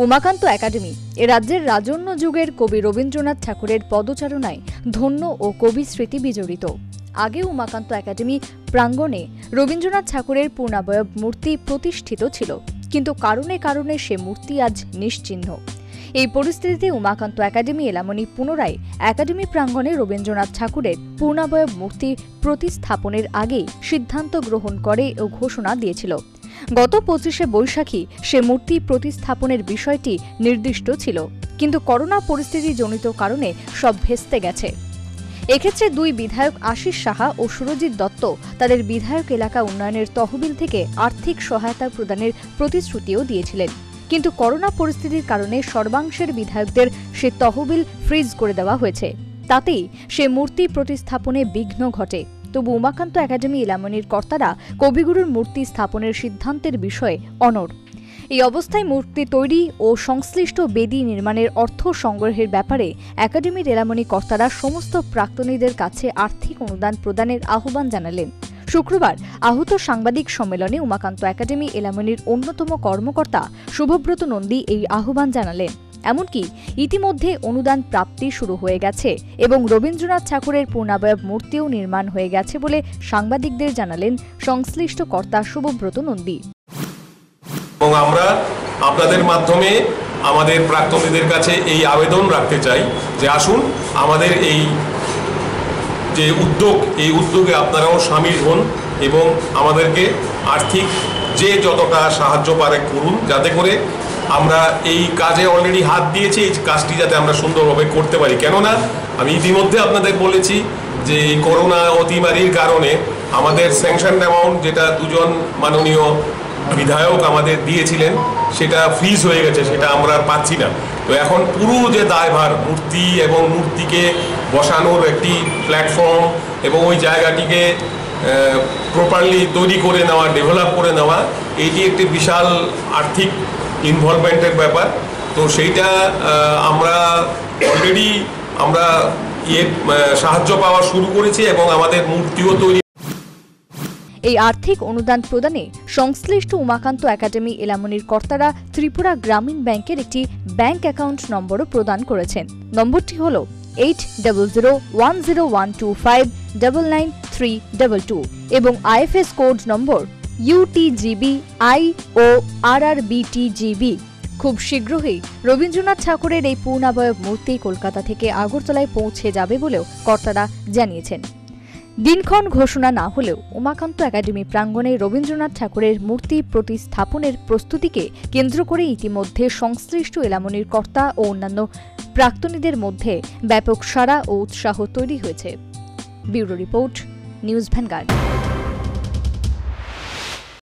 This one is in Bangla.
উমাকান্ত একাডেমি এ রাজ্যের রাজন্য যুগের কবি রবীন্দ্রনাথ ঠাকুরের পদচারণায় ধন্য ও কবি স্মৃতি বিজড়িত। আগে উমাকান্ত একাডেমি প্রাঙ্গণে রবীন্দ্রনাথ ঠাকুরের পূর্ণাবয়ব মূর্তি প্রতিষ্ঠিত ছিল, কিন্তু কারণে কারণে সে মূর্তি আজ নিশ্চিহ্ন। এই পরিস্থিতিতে উমাকান্ত একাডেমি এলামনি পুনরায় একাডেমি প্রাঙ্গণে রবীন্দ্রনাথ ঠাকুরের পূর্ণাবয়ব মূর্তি প্রতিস্থাপনের আগেই সিদ্ধান্ত গ্রহণ করে ও ঘোষণা দিয়েছিল। গত পঁচিশে বৈশাখী সে মূর্তি প্রতিস্থাপনের বিষয়টি নির্দিষ্ট ছিল। কিন্তু করোনা পরিস্থিতি জনিত কারণে সব ভেস্তে গেছে। এক্ষেত্রে দুই বিধায়ক আশিস সাহা ও সুরজিৎ দত্ত তাদের বিধায়ক এলাকা উন্নয়নের তহবিল থেকে আর্থিক সহায়তা প্রদানের প্রতিশ্রুতিও দিয়েছিলেন। কিন্তু করোনা পরিস্থিতির কারণে সর্বাংশের বিধায়কদের সে তহবিল ফ্রিজ করে দেওয়া হয়েছে। তাতেই সে মূর্তি প্রতিস্থাপনে বিঘ্ন ঘটে। তবু উমাকান্ত একাডেমি ইলামনির কর্তারা কবিগুরুর মূর্তি স্থাপনের সিদ্ধান্তের বিষয়ে অনড়। এই অবস্থায় মূর্তি তৈরি ও সংশ্লিষ্ট বেদি নির্মাণের অর্থ সংগ্রহের ব্যাপারে একাডেমির এলামনি কর্তারা সমস্ত প্রাক্তনীদের কাছে আর্থিক অনুদান প্রদানের আহ্বান জানালেন। শুক্রবার আহত সাংবাদিক সম্মেলনে উমাকান্ত একাডেমি এলামনির অন্যতম কর্মকর্তা শুভব্রত নন্দী এই আহ্বান জানালেন। এমনকি ইতিমধ্যে অনুদান প্রাপ্তি শুরু হয়ে গেছে এবং রবীন্দ্রনাথ ঠাকুরের পূর্ণাবয়ব মূর্তিও নির্মাণ হয়ে গেছে বলে সাংবাদিকদের জানালেন সংশ্লিষ্ট কর্তা শুভব্রত নন্দী। এবং আমরা আপনাদের মাধ্যমে আমাদের প্রাক্তনীদের কাছে এই আবেদন রাখতে চাই যে আসুন আমাদের এই যে উদ্যোগ, এই উদ্যোগে আপনারাও সামিল হন এবং আমাদেরকে আর্থিক যে যতটা সাহায্য পারে করুন, যাতে করে আমরা এই কাজে অলরেডি হাত দিয়েছি, এই কাজটি যাতে আমরা সুন্দরভাবে করতে পারি। কেননা, আমি ইতিমধ্যে আপনাদের বলেছি যে এই করোনা অতিমারির কারণে আমাদের স্যাংশন অ্যামাউন্ট যেটা দুজন মাননীয় বিধায়ক আমাদের দিয়েছিলেন, সেটা ফ্রিজ হয়ে গেছে, সেটা আমরা পাচ্ছি না। তো এখন পুরো যে দায়ভার, মূর্তি এবং মূর্তিকে বসানোর একটি প্ল্যাটফর্ম এবং ওই জায়গাটিকে প্রপারলি তৈরি করে নেওয়া ডেভেলপ করে নেওয়া, এটি একটি বিশাল আর্থিক ইনভলভমেন্টের ব্যাপার। তো সেইটা আমরা অলরেডি আমরা ইয়ে সাহায্য পাওয়া শুরু করেছি এবং আমাদের মূর্তিও তৈরি এই আর্থিক অনুদান প্রদানে সংশ্লিষ্ট উমাকান্ত একাডেমি এলামনির কর্তারা ত্রিপুরা গ্রামীণ ব্যাংকের একটি ব্যাংক অ্যাকাউন্ট নম্বরও প্রদান করেছেন। নম্বরটি হল eight double zero one zero one two five double nine three double two এবং IFS code number UTGB I O R আর খুব শীঘ্রই রবীন্দ্রনাথ ঠাকুরের এই পূর্ণাবয়ব মূর্তি কলকাতা থেকে আগরতলায় পৌঁছে যাবে বলেও কর্তারা জানিয়েছেন। দিনক্ষণ ঘোষণা না হলেও উমাকান্ত একাডেমি প্রাঙ্গণে রবীন্দ্রনাথ ঠাকুরের মূর্তি প্রতিস্থাপনের প্রস্তুতিকে কেন্দ্র করে ইতিমধ্যে সংশ্লিষ্ট এলামনির কর্তা ও অন্যান্য প্রাক্তনীদের মধ্যে ব্যাপক সাড়া ও উৎসাহ তৈরি হয়েছে। Bureau report, news Vanguard.